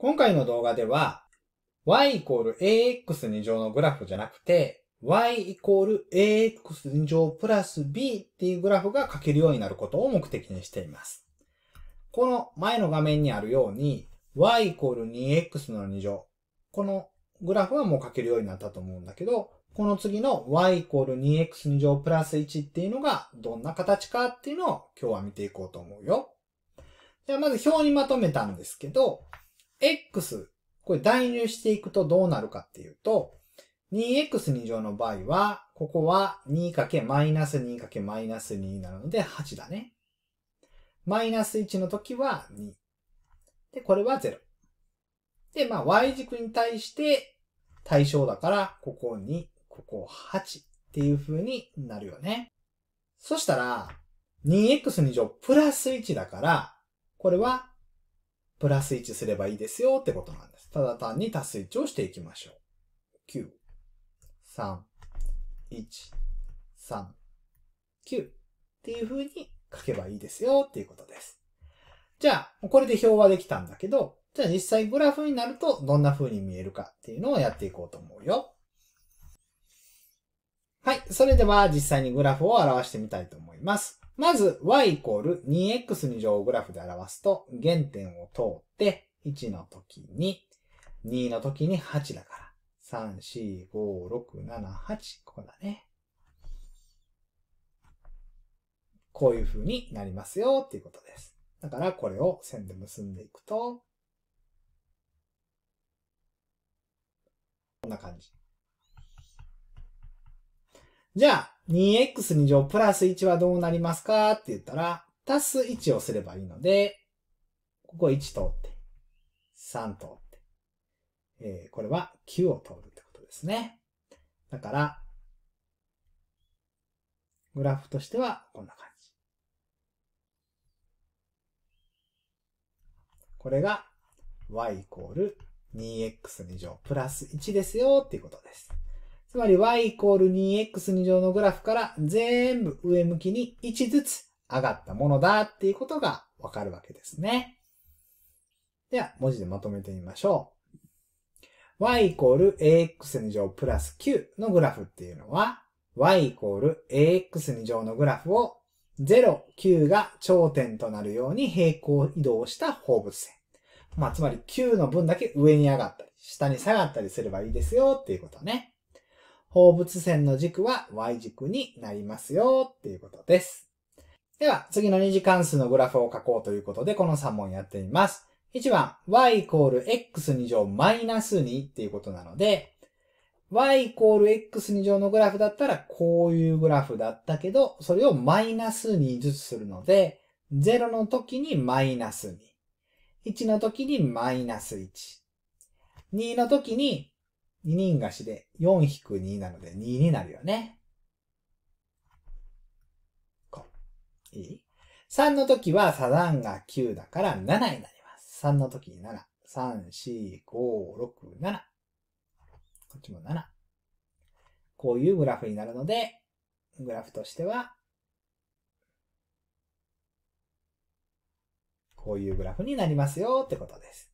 今回の動画では、y イコール ax2 乗のグラフじゃなくて、y イコール ax2 乗プラス b っていうグラフが書けるようになることを目的にしています。この前の画面にあるように、y イコール 2x の2乗。このグラフはもう書けるようになったと思うんだけど、この次の y イコール 2x2 乗プラス1っていうのがどんな形かっていうのを今日は見ていこうと思うよ。じゃあまず表にまとめたんですけど、x、これ代入していくとどうなるかっていうと、2x2 乗の場合は、ここは 2×-2×-2 なので8だね。マイナス1の時は2。で、これは0。で、まあ、y 軸に対して対象だから、ここ2、ここ8っていう風になるよね。そしたら、2x2 乗プラス1だから、これはプラス1すればいいですよってことなんです。ただ単に足す1をしていきましょう。9、3、1、3、9っていう風に書けばいいですよっていうことです。じゃあ、これで表はできたんだけど、じゃあ実際グラフになるとどんな風に見えるかっていうのをやっていこうと思うよ。はい。それでは実際にグラフを表してみたいと思います。まず、y イコール 2x2 乗をグラフで表すと、原点を通って、1の時に、2の時に8だから。3、4、5、6、7、8。ここだね。こういう風になりますよっていうことです。だからこれを線で結んでいくと、こんな感じ。じゃあ、2x2 乗プラス1はどうなりますか？って言ったら、足す1をすればいいので、ここ1通って、3通って、えー、これは9を通るってことですね。だから、グラフとしてはこんな感じ。これが y イコール 2x2 乗プラス1ですよっていうことです。つまり y イコール 2x2 乗のグラフから全部上向きに1ずつ上がったものだっていうことがわかるわけですね。では、文字でまとめてみましょう。y イコール ax2 乗プラス9のグラフっていうのは、y イコール ax2 乗のグラフを0、9が頂点となるように平行移動した放物線。まあ、つまり9の分だけ上に上がったり、下に下がったりすればいいですよっていうことね。放物線の軸は y 軸になりますよっていうことです。では、次の二次関数のグラフを書こうということで、この3問やってみます。1番、y イコール x2 乗マイナス2っていうことなので、y イコール x2 乗のグラフだったらこういうグラフだったけど、それをマイナス2ずつするので、0の時にマイナス2。1の時にマイナス1。2の時に2人貸しで4-2なので2になるよね。こう。いい ?3 の時はサダンが9だから7になります。3の時に7。3、4、5、6、7。こっちも7。こういうグラフになるので、グラフとしては、こういうグラフになりますよってことです。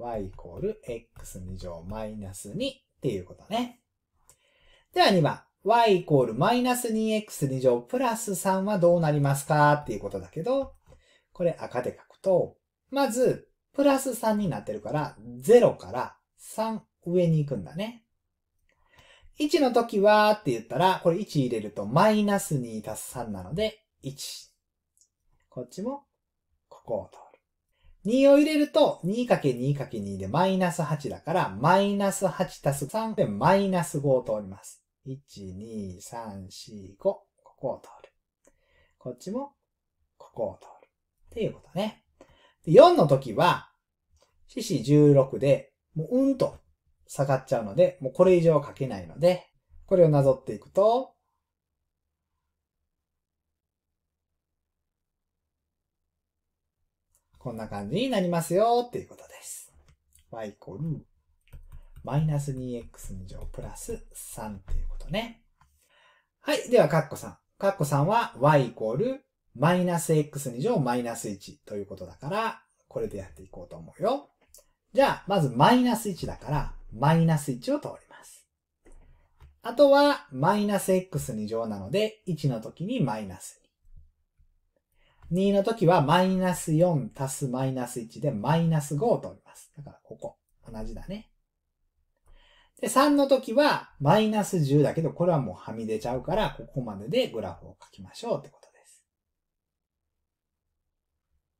Y イコール x2 乗マイナス2っていうことね。では2番。y イコールマイナス 2x2 乗プラス3はどうなりますかっていうことだけど、これ赤で書くと、まず、プラス3になってるから、0から3上に行くんだね。1の時はって言ったら、これ1入れるとマイナス2足す3なので、1。こっちも、ここを通る。2を入れると 2×2×2 でマイナス8だから、マイナス8足す3でマイナス5を通ります。1、2、3、4、5。ここを通る。こっちも、ここを通る。っていうことね。4の時は、四四16で、もううんと下がっちゃうので、もうこれ以上は書けないので、これをなぞっていくと、こんな感じになりますよっていうことです。y イコール、マイナス 2x2 乗プラス3っていうことね。はい。では、カッコ3。カッコ3は y イコール、マイナス x2 乗マイナス1ということだから、これでやっていこうと思うよ。じゃあ、まずマイナス1だから、マイナス1を通ります。あとは、マイナス x2 乗なので、1の時にマイナス2。2の時はマイナス4足すマイナス1でマイナス5を通ります。だからここ。同じだね。で、3の時はマイナス10だけど、これはもうはみ出ちゃうから、ここまででグラフを書きましょうってことです。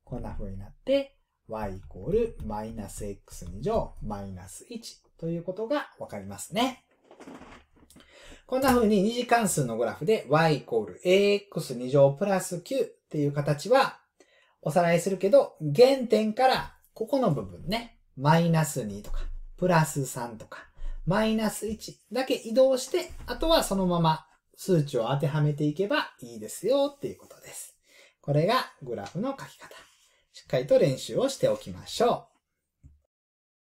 こんな風になって、y イコールマイナス x2 乗マイナス1ということがわかりますね。こんな風に二次関数のグラフで y イコール ax2 乗プラス9っていう形はおさらいするけど、原点からここの部分ね、マイナス2とか、プラス3とか、マイナス1だけ移動して、あとはそのまま数値を当てはめていけばいいですよっていうことです。これがグラフの書き方。しっかりと練習をしておきましょう。